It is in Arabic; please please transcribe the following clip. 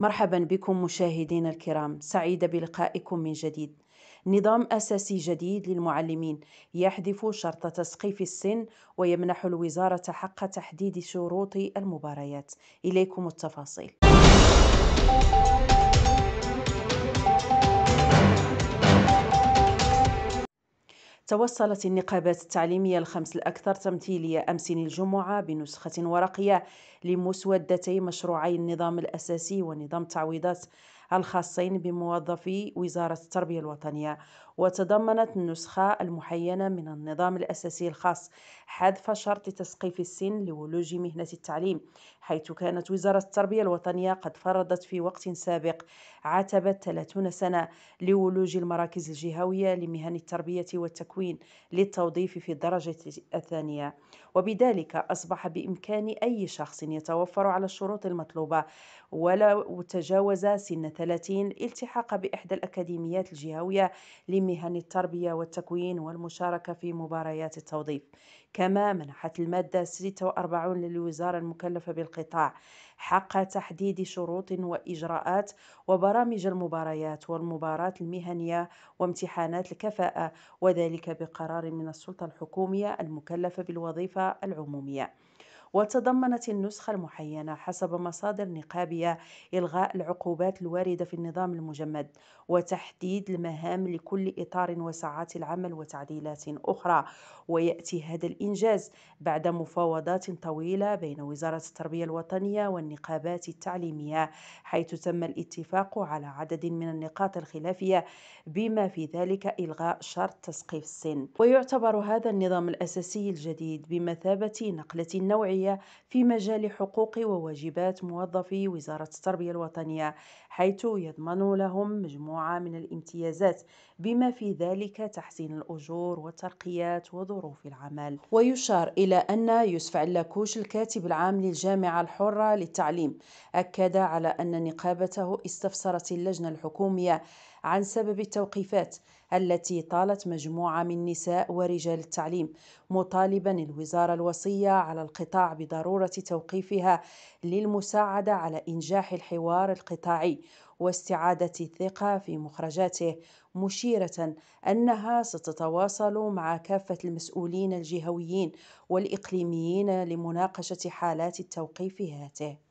مرحبا بكم مشاهدينا الكرام سعيدة بلقائكم من جديد. نظام أساسي جديد للمعلمين يحذف شرط تسقيف السن ويمنح الوزارة حق تحديد شروط المباريات. إليكم التفاصيل. توصلت النقابات التعليمية الخمس الأكثر تمثيلية أمس الجمعة بنسخة ورقية لمسودتي مشروعي النظام الأساسي ونظام التعويضات الخاصين بموظفي وزارة التربية الوطنية. وتضمنت النسخة المحينة من النظام الأساسي الخاص حذف شرط تسقيف السن لولوج مهنة التعليم حيث كانت وزارة التربية الوطنية قد فرضت في وقت سابق عتبة 30 سنة لولوج المراكز الجهوية لمهن التربية والتكوين. للتوظيف في الدرجة الثانية. وبذلك أصبح بإمكان أي شخص يتوفر على الشروط المطلوبة ولو تجاوز سن 30 الالتحاق بإحدى الأكاديميات الجهوية لمهن التربية والتكوين والمشاركة في مباريات التوظيف. كما منحت المادة 46 للوزارة المكلفة بالقطاع حق تحديد شروط وإجراءات وبرامج المباريات والمباراة المهنية وامتحانات الكفاءة وذلك بقرار من السلطة الحكومية المكلفة بالوظيفة العمومية. وتضمنت النسخة المحينة حسب مصادر نقابية إلغاء العقوبات الواردة في النظام المجمد وتحديد المهام لكل إطار وساعات العمل وتعديلات أخرى. ويأتي هذا الإنجاز بعد مفاوضات طويلة بين وزارة التربية الوطنية والنقابات التعليمية حيث تم الاتفاق على عدد من النقاط الخلافية بما في ذلك إلغاء شرط تسقيف السن. ويعتبر هذا النظام الأساسي الجديد بمثابة نقلة نوعية في مجال حقوق وواجبات موظفي وزارة التربية الوطنية حيث يضمن لهم مجموعة من الامتيازات بما في ذلك تحسين الأجور والترقيات وظروف العمل. ويشار إلى أن يوسف علاكوش الكاتب العام للجامعة الحرة للتعليم أكد على أن نقابته استفسرت اللجنة الحكومية عن سبب التوقيفات التي طالت مجموعة من نساء ورجال التعليم مطالبا الوزارة الوصية على القطاع بضرورة توقيفها للمساعدة على إنجاح الحوار القطاعي واستعادة الثقة في مخرجاته مشيرة أنها ستتواصل مع كافة المسؤولين الجهويين والإقليميين لمناقشة حالات التوقيف هاته.